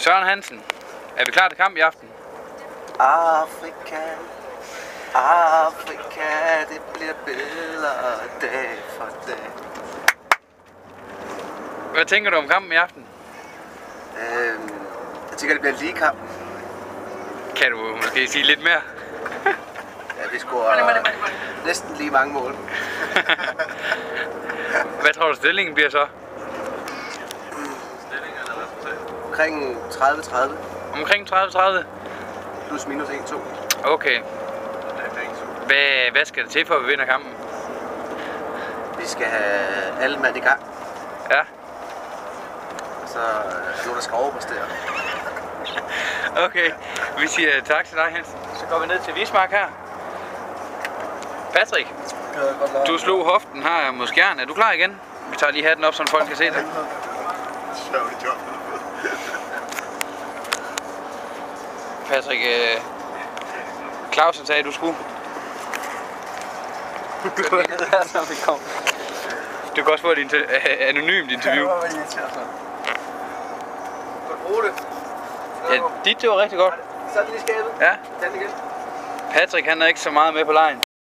Søren Hansen, er vi klar til kamp i aften? Afrika, Afrika, det bliver bedre dag for dag. Hvad tænker du om kampen i aften? Øhm, jeg tænker, det bliver en lige kamp. Kan du måske sige lidt mere? Ja, vi scorer næsten lige mange mål. Hvad tror du stillingen bliver så? Omkring 30-30, Omkring 30-30? plus minus 1-2. Okay. Hvad, hvad skal der til for at vi vinder kampen? Vi skal have alle mand i gang, Ja, og så er nogen, der skal overpræstere. okay. Vi siger tak til dig, Hansen. Så går vi ned til Vismark her. Patrick, du slog hoften her mod skjern. Er du klar igen? Vi tager lige hatten op, så folk kan se det. Sjovt job. Patrick, øh, Clausen sagde, at du skulle. Du kan også få et inter- øh, anonymt interview. Godt bruge det. Ja, dit det var rigtig godt. Så er det lige skabet. Ja, den igen. Patrick han er ikke så meget med på lejen.